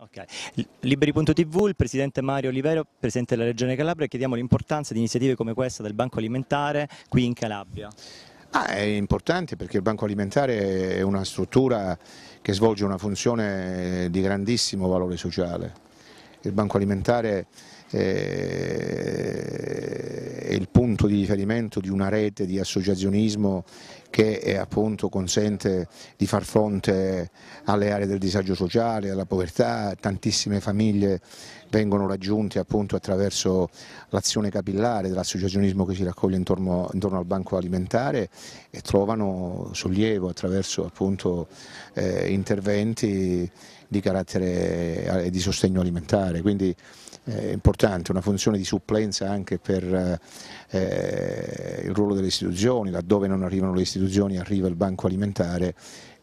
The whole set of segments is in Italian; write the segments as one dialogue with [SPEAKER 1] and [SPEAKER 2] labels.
[SPEAKER 1] Ok. Liberi.tv, il Presidente Mario Olivero, Presidente della Regione Calabria, chiediamo l'importanza di iniziative come questa del Banco Alimentare qui in Calabria.
[SPEAKER 2] Ah, è importante perché il Banco Alimentare è una struttura che svolge una funzione di grandissimo valore sociale. Il Banco Alimentare è il punto di riferimento di una rete di associazionismo che è, appunto, consente di far fronte alle aree del disagio sociale, alla povertà, tantissime famiglie vengono raggiunte appunto, attraverso l'azione capillare dell'associazionismo che si raccoglie intorno, intorno, al banco alimentare e trovano sollievo attraverso appunto, eh, interventi di carattere eh, di sostegno alimentare. Quindi è importante, una funzione di supplenza anche per eh, il ruolo delle istituzioni, laddove non arrivano le istituzioni arriva il banco alimentare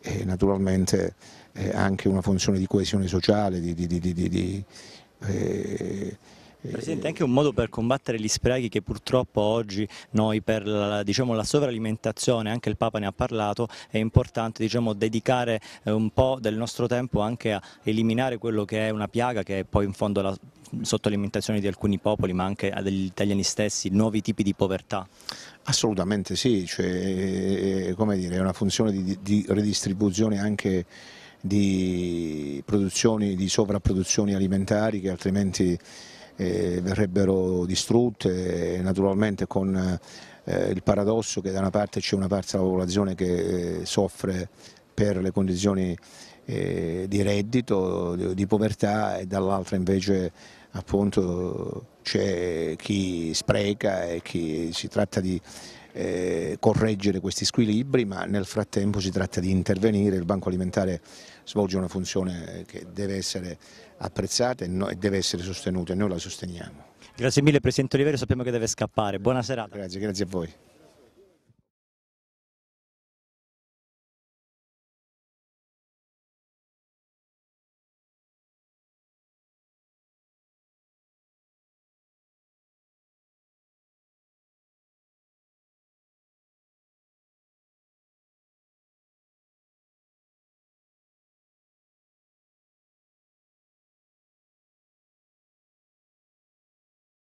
[SPEAKER 2] e naturalmente eh, anche una funzione di coesione sociale, di, di, di,
[SPEAKER 1] eh, Presidente, anche un modo per combattere gli sprechi che purtroppo oggi noi per la, diciamo, la sovralimentazione, anche il Papa ne ha parlato, è importante diciamo, dedicare eh, un po' del nostro tempo anche a eliminare quello che è una piaga che è poi in fondo la sottoalimentazione di alcuni popoli ma anche degli italiani stessi, nuovi tipi di povertà.
[SPEAKER 2] Assolutamente sì, cioè, dire, è una funzione di, di redistribuzione anche di, di sovrapproduzioni alimentari che altrimenti eh, verrebbero distrutte, naturalmente con eh, il paradosso che da una parte c'è una parte della popolazione che eh, soffre per le condizioni eh, di reddito, di, di povertà e dall'altra invece appunto c'è chi spreca e chi si tratta di eh, correggere questi squilibri, ma nel frattempo si tratta di intervenire, il Banco Alimentare svolge una funzione che deve essere apprezzata e, no, e deve essere sostenuta e noi la sosteniamo.
[SPEAKER 1] Grazie mille Presidente Olivero, sappiamo che deve scappare, buona serata.
[SPEAKER 2] Grazie, grazie a voi.